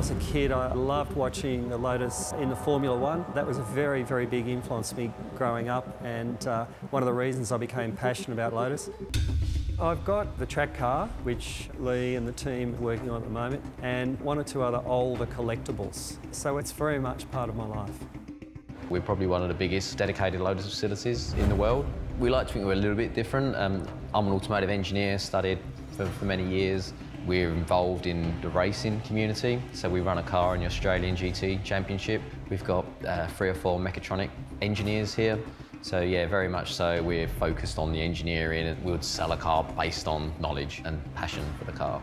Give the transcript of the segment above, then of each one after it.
was a kid, I loved watching the Lotus in the Formula One. That was a very, very big influence on me growing up and uh, one of the reasons I became passionate about Lotus. I've got the track car, which Lee and the team are working on at the moment, and one or two other older collectibles. So it's very much part of my life. We're probably one of the biggest dedicated Lotus facilities in the world. We like to think we're a little bit different. Um, I'm an automotive engineer, studied for, for many years. We're involved in the racing community, so we run a car in the Australian GT Championship. We've got uh, three or four mechatronic engineers here. So yeah, very much so. We're focused on the engineering and we would sell a car based on knowledge and passion for the car.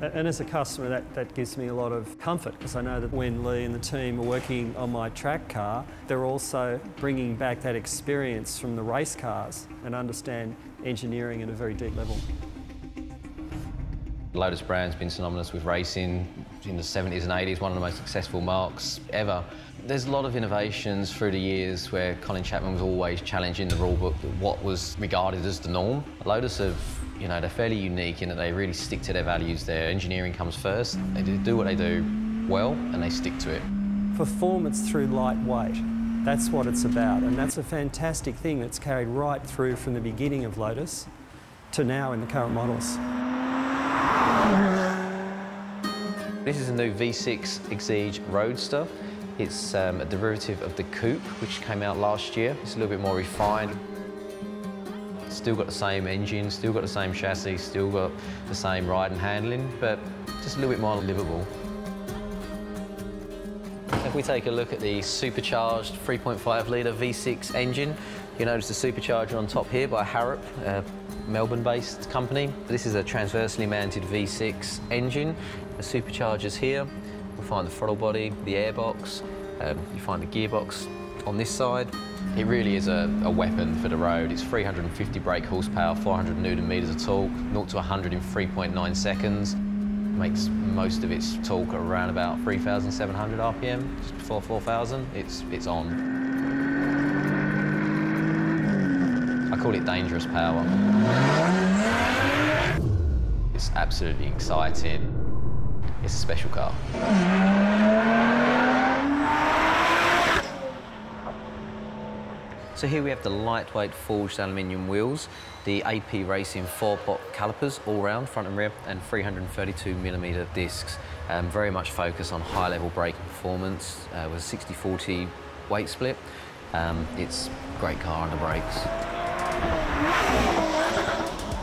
And as a customer, that, that gives me a lot of comfort because I know that when Lee and the team are working on my track car, they're also bringing back that experience from the race cars and understand engineering at a very deep level. Lotus brand's been synonymous with racing in the 70s and 80s, one of the most successful marques ever. There's a lot of innovations through the years where Colin Chapman was always challenging the rule book, what was regarded as the norm. Lotus have you know, they're fairly unique in that they really stick to their values. Their engineering comes first. They do what they do well and they stick to it. Performance through lightweight. That's what it's about. And that's a fantastic thing that's carried right through from the beginning of Lotus to now in the current models. This is a new V6 Exige Roadster. It's um, a derivative of the Coupe, which came out last year. It's a little bit more refined. Still got the same engine, still got the same chassis, still got the same ride and handling, but just a little bit more livable. If we take a look at the supercharged 3.5 litre V6 engine, you notice the supercharger on top here by Harrop, a Melbourne-based company. This is a transversely mounted V6 engine. The supercharger's here. You'll find the throttle body, the airbox, um, you find the gearbox on this side. It really is a, a, weapon for the road. It's 350 brake horsepower, 400 newton meters of torque, 0 to 100 in 3.9 seconds. Makes most of its torque around about 3,700 RPM, just before 4,000. It's, it's on. I call it dangerous power. It's absolutely exciting. It's a special car. So here we have the lightweight forged aluminium wheels, the AP Racing four-pot calipers all round, front and rear, and 332 millimetre discs. Um, very much focused on high-level braking performance uh, with a 60-40 weight split. Um, it's great car on the brakes.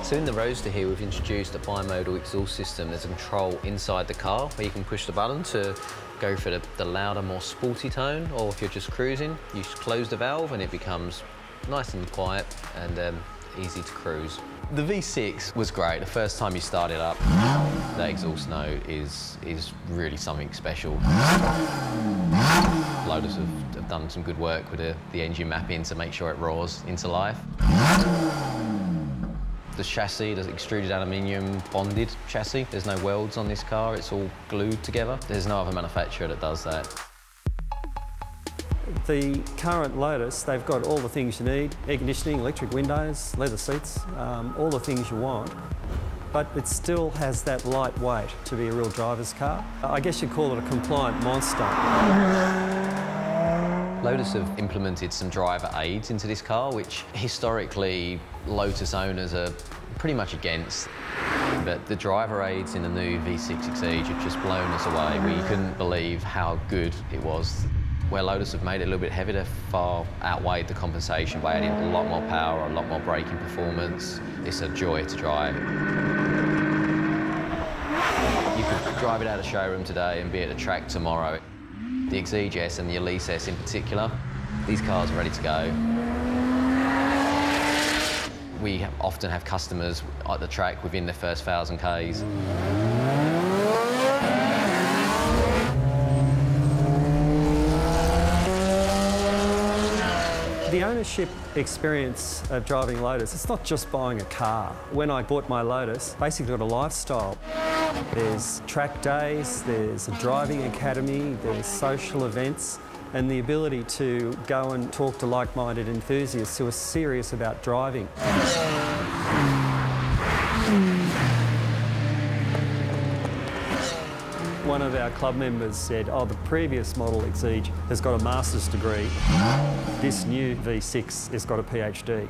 So in the Roadster here, we've introduced a bimodal exhaust system. There's a control inside the car where you can push the button to go for the, the louder, more sporty tone, or if you're just cruising, you close the valve and it becomes nice and quiet and um, easy to cruise. The V6 was great. The first time you start it up, that exhaust note is, is really something special. Lotus have, have done some good work with the, the engine mapping to make sure it roars into life. The chassis, the extruded aluminium bonded chassis. There's no welds on this car, it's all glued together. There's no other manufacturer that does that. The current Lotus, they've got all the things you need, air conditioning, electric windows, leather seats, um, all the things you want. But it still has that light weight to be a real driver's car. I guess you'd call it a compliant monster. Lotus have implemented some driver aids into this car, which historically Lotus owners are pretty much against. But the driver aids in the new V6 Exige have just blown us away. We couldn't believe how good it was. Where Lotus have made it a little bit heavier, far outweighed the compensation by adding a lot more power, a lot more braking performance. It's a joy to drive. You could drive it out of showroom today and be at a track tomorrow. The Exige S and the Elise S in particular, these cars are ready to go. We often have customers at the track within their first thousand Ks. The ownership experience of driving Lotus, it's not just buying a car. When I bought my Lotus, basically got a lifestyle. There's track days, there's a driving academy, there's social events, and the ability to go and talk to like-minded enthusiasts who are serious about driving. One of our club members said, oh, the previous model Exige has got a master's degree. This new V6 has got a PhD.